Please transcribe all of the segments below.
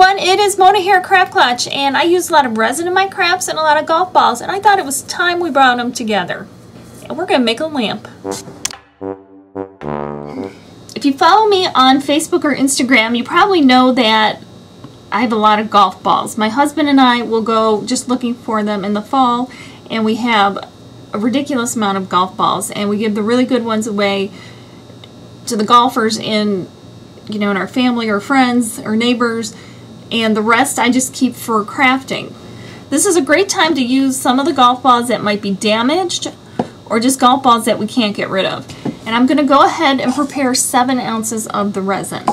everyone, it is Mona here at Klatch and I use a lot of resin in my crafts and a lot of golf balls and I thought it was time we brought them together. And we're going to make a lamp. If you follow me on Facebook or Instagram, you probably know that I have a lot of golf balls. My husband and I will go just looking for them in the fall and we have a ridiculous amount of golf balls and we give the really good ones away to the golfers in you know in our family or friends or neighbors and the rest I just keep for crafting. This is a great time to use some of the golf balls that might be damaged or just golf balls that we can't get rid of. And I'm going to go ahead and prepare 7 ounces of the resin.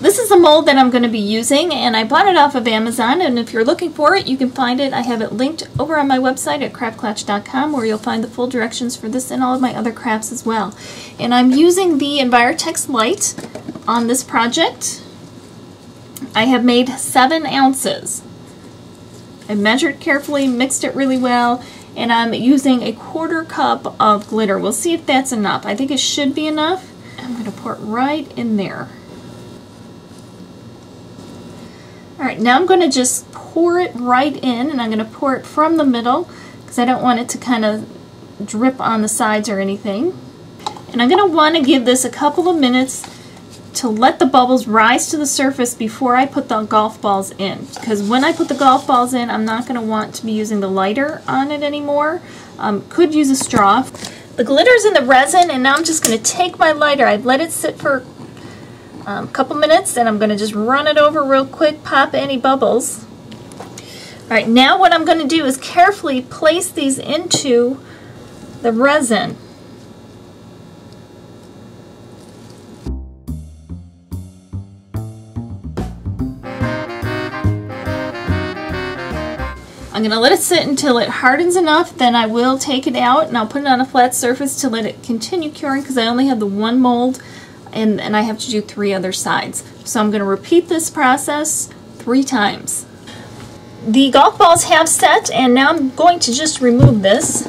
This is a mold that I'm going to be using and I bought it off of Amazon and if you're looking for it you can find it. I have it linked over on my website at craftklatch.com where you'll find the full directions for this and all of my other crafts as well. And I'm using the Envirotex Lite on this project. I have made seven ounces. I measured carefully, mixed it really well, and I'm using a quarter cup of glitter. We'll see if that's enough. I think it should be enough. I'm going to pour it right in there. Alright, now I'm going to just pour it right in, and I'm going to pour it from the middle, because I don't want it to kind of drip on the sides or anything. And I'm going to want to give this a couple of minutes to let the bubbles rise to the surface before I put the golf balls in. Because when I put the golf balls in, I'm not going to want to be using the lighter on it anymore. Um, could use a straw. The glitter's in the resin, and now I'm just going to take my lighter. I've let it sit for um, a couple minutes, and I'm going to just run it over real quick, pop any bubbles. Alright, now what I'm going to do is carefully place these into the resin. I'm going to let it sit until it hardens enough, then I will take it out and I'll put it on a flat surface to let it continue curing because I only have the one mold and, and I have to do three other sides. So I'm going to repeat this process three times. The golf balls have set and now I'm going to just remove this.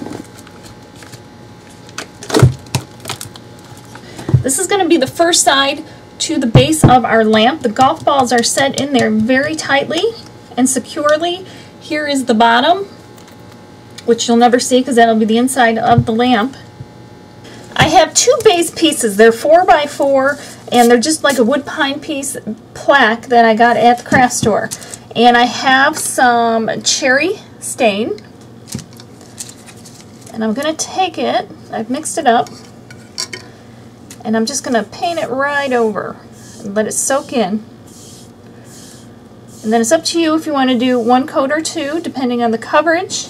This is going to be the first side to the base of our lamp. The golf balls are set in there very tightly and securely here is the bottom, which you'll never see because that'll be the inside of the lamp. I have two base pieces. They're 4 by 4 and they're just like a wood pine piece plaque that I got at the craft store. And I have some cherry stain. And I'm going to take it, I've mixed it up, and I'm just going to paint it right over and let it soak in. And then it's up to you if you want to do one coat or two, depending on the coverage.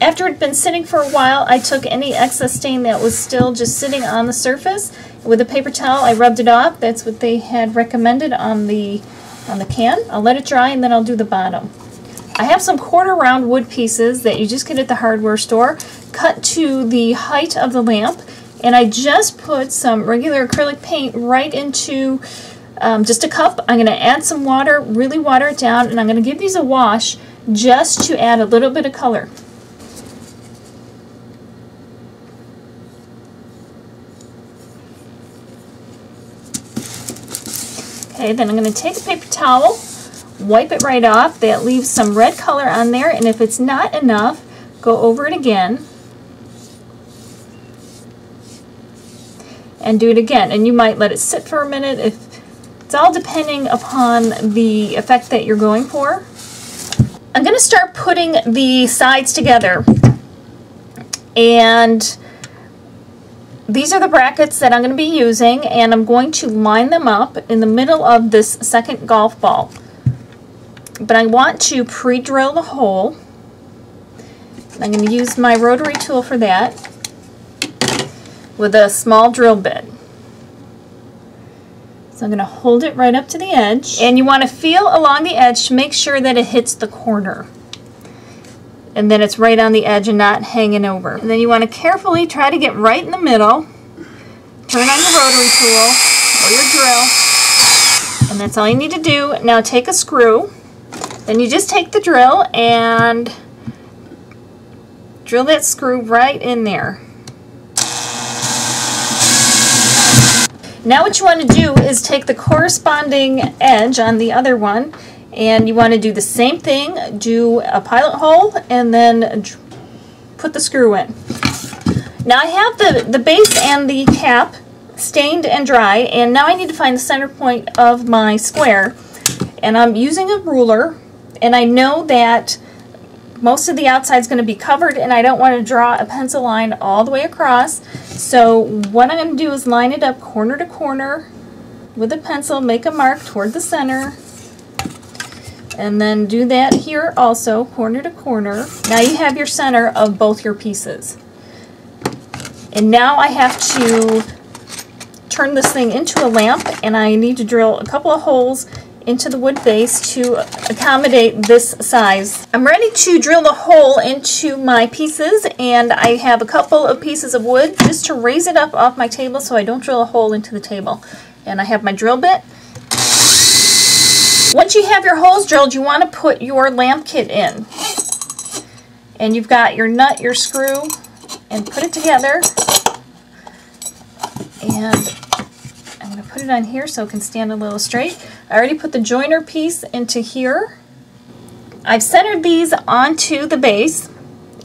After it had been sitting for a while, I took any excess stain that was still just sitting on the surface. With a paper towel, I rubbed it off. That's what they had recommended on the, on the can. I'll let it dry and then I'll do the bottom. I have some quarter round wood pieces that you just get at the hardware store, cut to the height of the lamp, and I just put some regular acrylic paint right into um, just a cup. I'm going to add some water, really water it down, and I'm going to give these a wash just to add a little bit of color. Okay, then I'm going to take a paper towel, wipe it right off. That leaves some red color on there, and if it's not enough, go over it again. And do it again. And you might let it sit for a minute if it's all depending upon the effect that you're going for. I'm going to start putting the sides together and these are the brackets that I'm going to be using and I'm going to line them up in the middle of this second golf ball. But I want to pre-drill the hole. I'm going to use my rotary tool for that with a small drill bit. So I'm going to hold it right up to the edge. And you want to feel along the edge to make sure that it hits the corner. And then it's right on the edge and not hanging over. And then you want to carefully try to get right in the middle. Turn on your rotary tool or your drill. And that's all you need to do. Now take a screw. Then you just take the drill and drill that screw right in there. Now what you want to do is take the corresponding edge on the other one And you want to do the same thing, do a pilot hole and then put the screw in. Now I have the, the base and the cap stained and dry and now I need to find the center point of my square and I'm using a ruler and I know that most of the outside is going to be covered and I don't want to draw a pencil line all the way across so what I'm going to do is line it up corner to corner with a pencil make a mark toward the center and then do that here also, corner to corner. Now you have your center of both your pieces. And now I have to turn this thing into a lamp and I need to drill a couple of holes into the wood base to accommodate this size. I'm ready to drill the hole into my pieces and I have a couple of pieces of wood just to raise it up off my table so I don't drill a hole into the table. And I have my drill bit once you have your holes drilled, you want to put your lamp kit in. And you've got your nut, your screw, and put it together. And I'm going to put it on here so it can stand a little straight. I already put the joiner piece into here. I've centered these onto the base.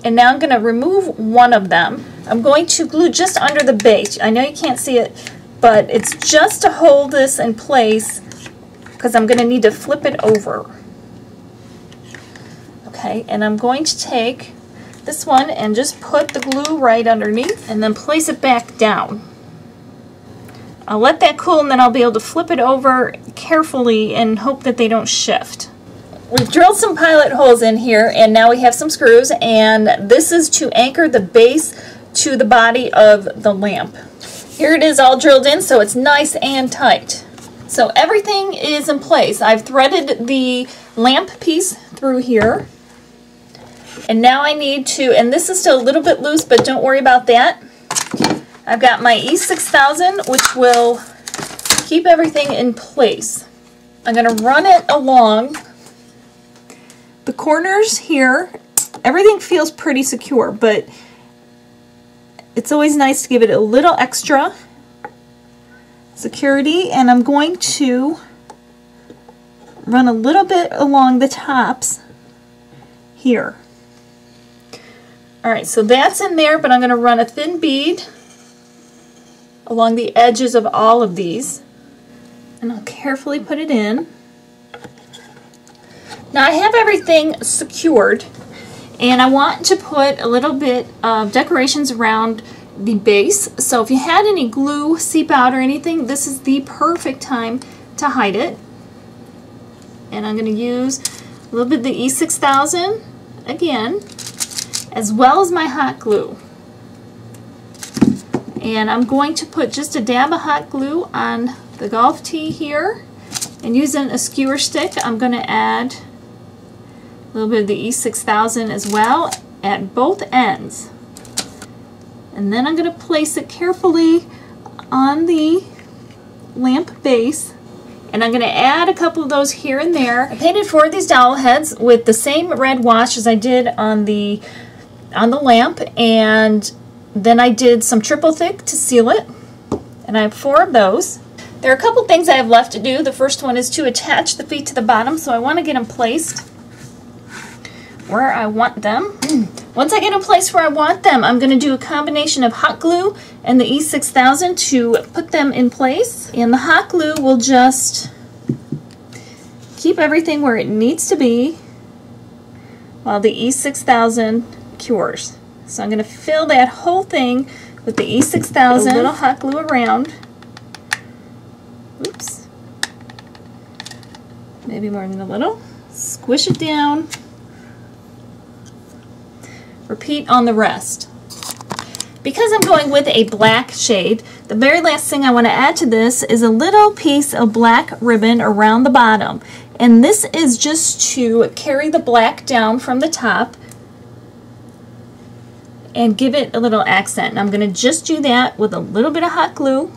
And now I'm going to remove one of them. I'm going to glue just under the base. I know you can't see it, but it's just to hold this in place because I'm going to need to flip it over. Okay, and I'm going to take this one and just put the glue right underneath and then place it back down. I'll let that cool and then I'll be able to flip it over carefully and hope that they don't shift. We've drilled some pilot holes in here and now we have some screws and this is to anchor the base to the body of the lamp. Here it is all drilled in so it's nice and tight. So everything is in place. I've threaded the lamp piece through here. And now I need to, and this is still a little bit loose, but don't worry about that. I've got my E6000, which will keep everything in place. I'm going to run it along the corners here. Everything feels pretty secure, but it's always nice to give it a little extra security and I'm going to run a little bit along the tops here. Alright, so that's in there, but I'm going to run a thin bead along the edges of all of these. And I'll carefully put it in. Now I have everything secured, and I want to put a little bit of decorations around the base. So if you had any glue seep out or anything, this is the perfect time to hide it. And I'm going to use a little bit of the E6000 again, as well as my hot glue. And I'm going to put just a dab of hot glue on the golf tee here. And using a skewer stick, I'm going to add a little bit of the E6000 as well at both ends. And then I'm going to place it carefully on the lamp base. And I'm going to add a couple of those here and there. I painted four of these dowel heads with the same red wash as I did on the on the lamp. And then I did some triple thick to seal it. And I have four of those. There are a couple things I have left to do. The first one is to attach the feet to the bottom, so I want to get them placed where I want them. Once I get in place where I want them, I'm going to do a combination of hot glue and the E6000 to put them in place. And the hot glue will just keep everything where it needs to be while the E6000 cures. So I'm going to fill that whole thing with the E6000, a little hot glue around. Oops. Maybe more than a little. Squish it down. Repeat on the rest. Because I'm going with a black shade, the very last thing I want to add to this is a little piece of black ribbon around the bottom. And this is just to carry the black down from the top and give it a little accent. And I'm going to just do that with a little bit of hot glue.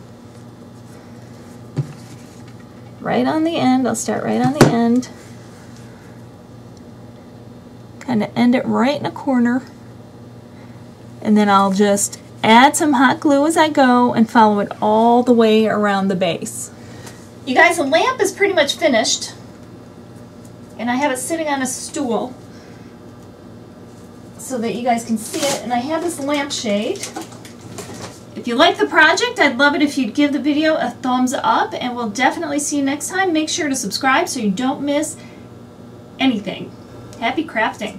Right on the end. I'll start right on the end. Kind of end it right in a corner and then I'll just add some hot glue as I go and follow it all the way around the base. You guys, the lamp is pretty much finished. And I have it sitting on a stool so that you guys can see it. And I have this lampshade. If you like the project, I'd love it if you'd give the video a thumbs up and we'll definitely see you next time. Make sure to subscribe so you don't miss anything. Happy crafting!